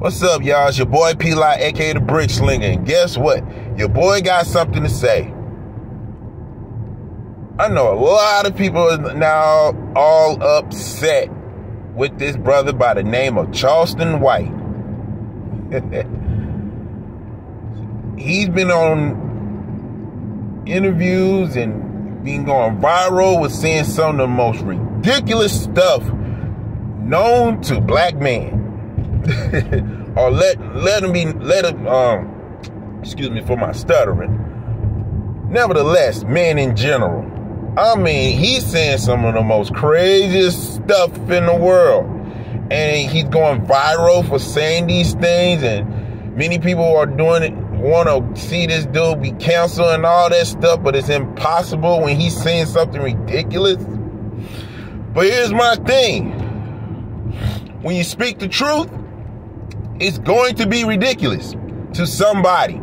What's up, y'all? It's your boy P Lot, aka the Brick Slinger. And guess what? Your boy got something to say. I know a lot of people are now all upset with this brother by the name of Charleston White. He's been on interviews and been going viral with saying some of the most ridiculous stuff known to black men. or let let him be let him um excuse me for my stuttering. Nevertheless, men in general. I mean, he's saying some of the most craziest stuff in the world. And he's going viral for saying these things and many people are doing it want to see this dude be canceled and all that stuff, but it's impossible when he's saying something ridiculous. But here's my thing. When you speak the truth, it's going to be ridiculous to somebody.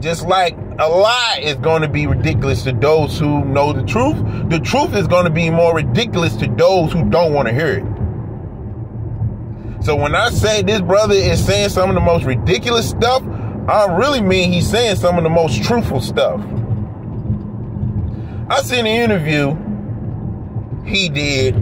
Just like a lie is going to be ridiculous to those who know the truth, the truth is going to be more ridiculous to those who don't want to hear it. So when I say this brother is saying some of the most ridiculous stuff, I really mean he's saying some of the most truthful stuff. I seen an interview he did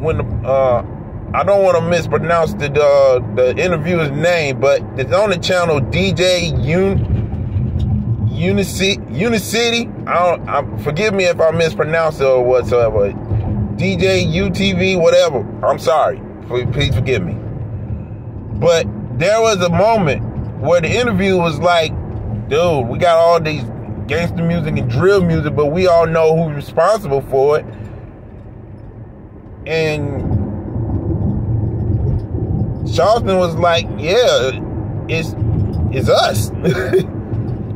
when the uh, I don't want to mispronounce the uh, the interviewer's name, but it's on the channel DJ Un Unicity. Unicity. I don't. I, forgive me if I mispronounce it or whatsoever. DJ UTV, whatever. I'm sorry. Please, please forgive me. But there was a moment where the interview was like, dude, we got all these gangster music and drill music, but we all know who's responsible for it. And Charleston was like, yeah, it's it's us.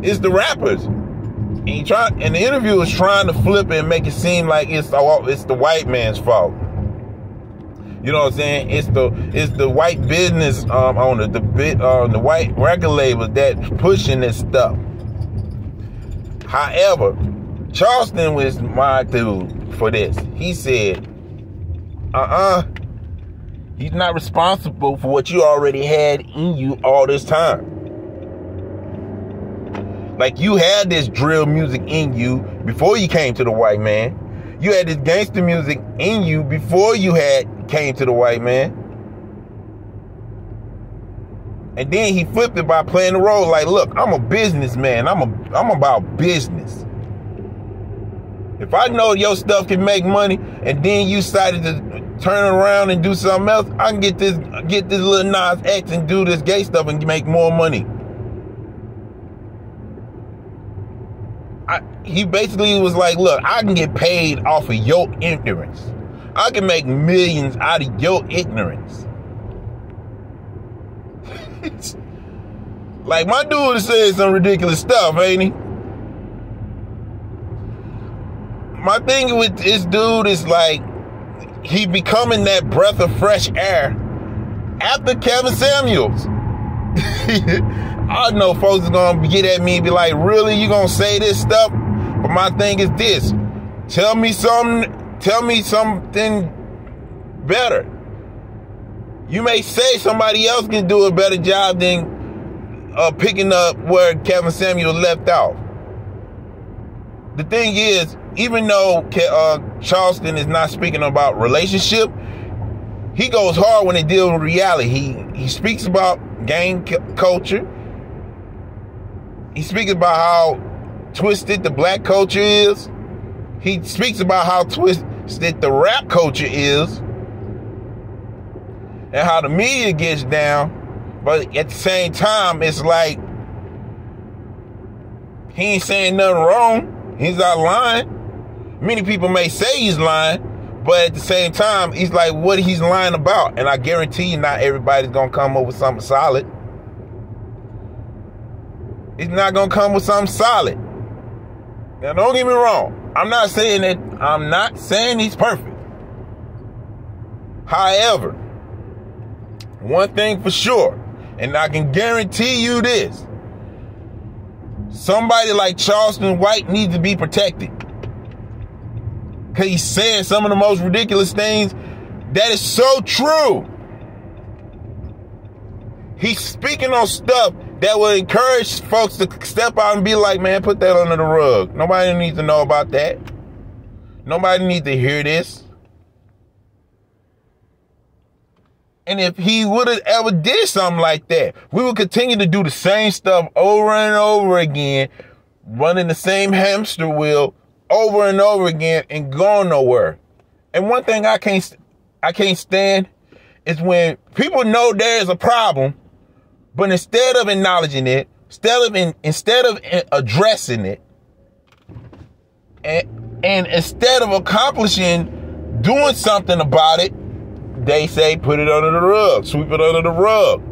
it's the rappers. And he try, and the interview was trying to flip it and make it seem like it's the, it's the white man's fault. You know what I'm saying? It's the it's the white business um, owner, the bit uh, the white record label that's pushing this stuff. However, Charleston was my dude for this. He said, "Uh-uh, He's not responsible for what you already had in you all this time. Like you had this drill music in you before you came to the white man. You had this gangster music in you before you had came to the white man. And then he flipped it by playing the role like, look, I'm a businessman. I'm a I'm about business. If I know your stuff can make money and then you decided to turn around and do something else, I can get this get this Lil Nas X and do this gay stuff and make more money. I, he basically was like, look, I can get paid off of your ignorance. I can make millions out of your ignorance. like my dude is saying some ridiculous stuff, ain't he? My thing with this dude is like he becoming that breath of fresh air after Kevin Samuels. I know folks are gonna get at me and be like, really, you gonna say this stuff? But my thing is this. Tell me something, tell me something better. You may say somebody else can do a better job than uh, picking up where Kevin Samuel left off. The thing is, even though uh, Charleston is not speaking about relationship, he goes hard when it deals with reality. He he speaks about gang culture. He speaks about how twisted the black culture is. He speaks about how twisted the rap culture is, and how the media gets down. But at the same time, it's like he ain't saying nothing wrong. He's not lying. Many people may say he's lying, but at the same time, he's like, what he's lying about. And I guarantee you, not everybody's gonna come up with something solid. He's not gonna come with something solid. Now, don't get me wrong. I'm not saying that. I'm not saying he's perfect. However, one thing for sure, and I can guarantee you this: somebody like Charleston White needs to be protected. Cause he's saying some of the most ridiculous things that is so true. He's speaking on stuff that will encourage folks to step out and be like, man, put that under the rug. Nobody needs to know about that. Nobody needs to hear this. And if he would have ever did something like that, we would continue to do the same stuff over and over again, running the same hamster wheel over and over again and going nowhere. And one thing I can't I can't stand is when people know there's a problem, but instead of acknowledging it, instead of in, instead of eh, addressing it, and, and instead of accomplishing doing something about it, they say put it under the rug, sweep it under the rug.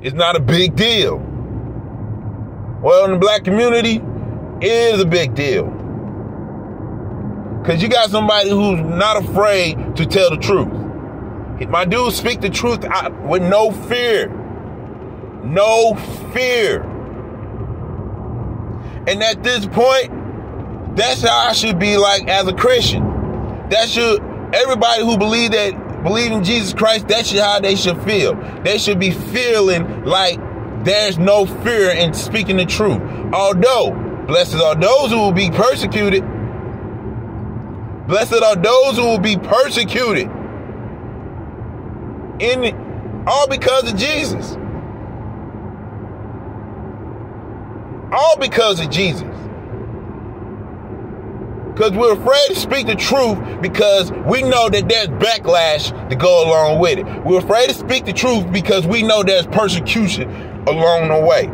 It's not a big deal. Well, in the black community, it is a big deal. Because you got somebody who's not afraid to tell the truth. My dude speak the truth out with no fear. No fear. And at this point, that's how I should be like as a Christian. That should everybody who believe that believe in Jesus Christ, that's how they should feel. They should be feeling like there's no fear in speaking the truth. Although, blessed are those who will be persecuted. Blessed are those who will be persecuted. In all because of Jesus. All because of Jesus. Because we're afraid to speak the truth because we know that there's backlash to go along with it. We're afraid to speak the truth because we know there's persecution along the way.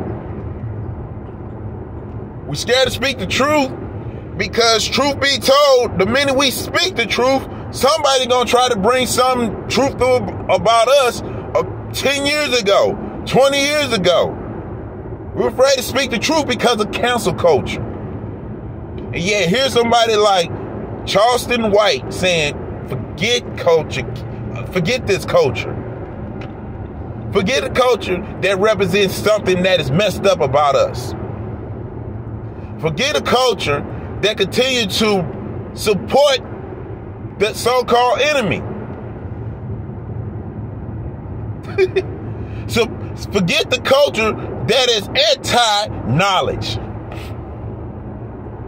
We're scared to speak the truth because truth be told, the minute we speak the truth, somebody gonna try to bring some truth about us uh, 10 years ago, 20 years ago. We're afraid to speak the truth because of cancel culture. And yet here's somebody like Charleston White saying, forget culture, forget this culture. Forget a culture that represents something that is messed up about us. Forget a culture that continue to support that so-called enemy. so forget the culture that is anti-knowledge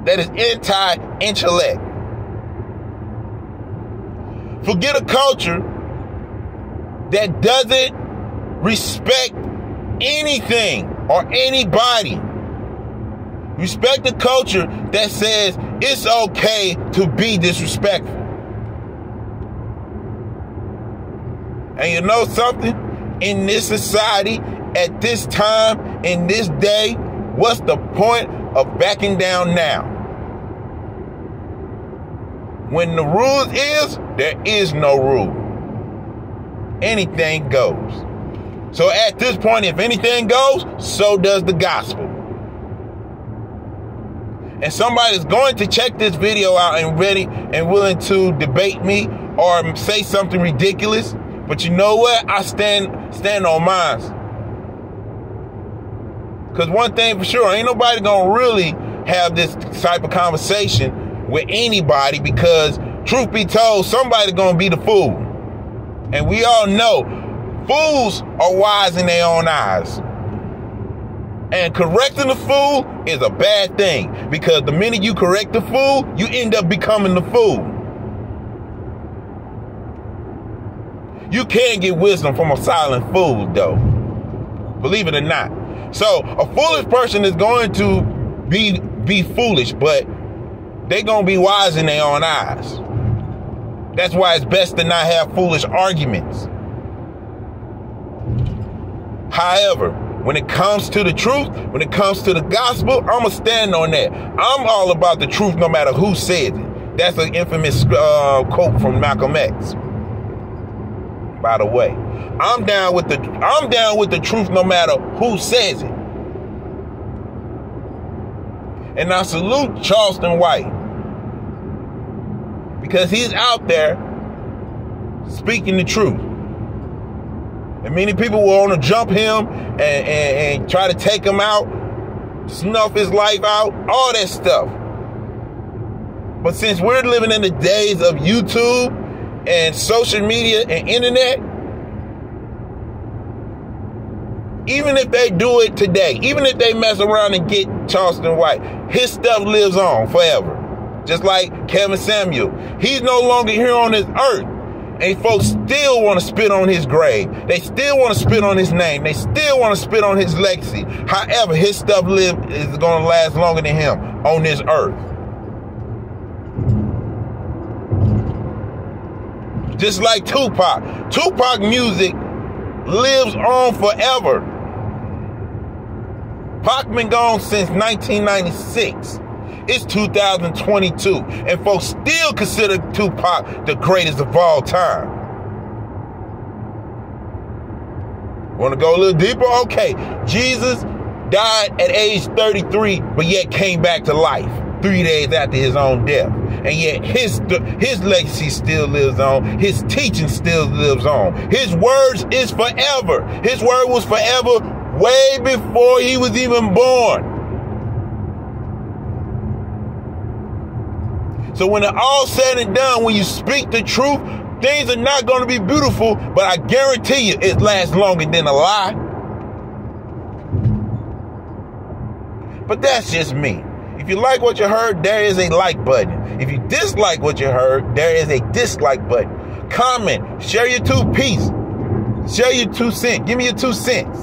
that is anti-intellect. Forget a culture that doesn't respect anything or anybody. Respect the culture that says it's okay to be disrespectful. And you know something? In this society, at this time, in this day, what's the point of backing down now? When the rule is, there is no rule. Anything goes. So at this point, if anything goes, so does the gospel. And somebody's going to check this video out and ready and willing to debate me or say something ridiculous. But you know what? I stand stand on mine. Cause one thing for sure, ain't nobody gonna really have this type of conversation with anybody because truth be told, somebody gonna be the fool. And we all know fools are wise in their own eyes. And correcting the fool is a bad thing because the minute you correct the fool, you end up becoming the fool. You can get wisdom from a silent fool, though. Believe it or not. So a foolish person is going to be be foolish, but they're gonna be wise in their own eyes. That's why it's best to not have foolish arguments. However, when it comes to the truth, when it comes to the gospel, I'ma stand on that. I'm all about the truth no matter who says it. That's an infamous uh, quote from Malcolm X. By the way, I'm down with the I'm down with the truth no matter who says it. And I salute Charleston White because he's out there speaking the truth. And many people will want to jump him and, and, and try to take him out, snuff his life out, all that stuff. But since we're living in the days of YouTube and social media and internet, even if they do it today, even if they mess around and get Charleston White, his stuff lives on forever. Just like Kevin Samuel. He's no longer here on this earth. And folks still want to spit on his grave. They still want to spit on his name. They still want to spit on his legacy. However, his stuff live is going to last longer than him on this earth. Just like Tupac. Tupac music lives on forever. Pac been gone since 1996. It's 2022, and folks still consider Tupac the greatest of all time. Want to go a little deeper? Okay, Jesus died at age 33, but yet came back to life three days after his own death. And yet his his legacy still lives on. His teaching still lives on. His words is forever. His word was forever way before he was even born. So when it all said and done, when you speak the truth, things are not going to be beautiful, but I guarantee you it lasts longer than a lie. But that's just me. If you like what you heard, there is a like button. If you dislike what you heard, there is a dislike button. Comment, share your two piece, share your two cents. Give me your two cents.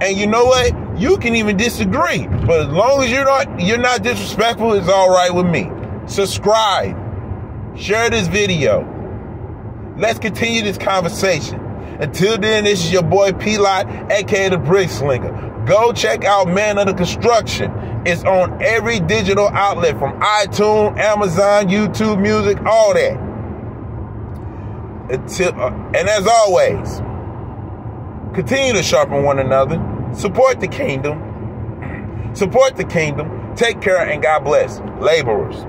And you know what? You can even disagree, but as long as you're not you're not disrespectful, it's all right with me subscribe, share this video. Let's continue this conversation. Until then, this is your boy P Lot, aka the Brick Slinger. Go check out Man Under Construction. It's on every digital outlet from iTunes, Amazon, YouTube Music, all that. Until, uh, and as always, continue to sharpen one another. Support the kingdom. Support the kingdom. Take care and God bless. Laborers.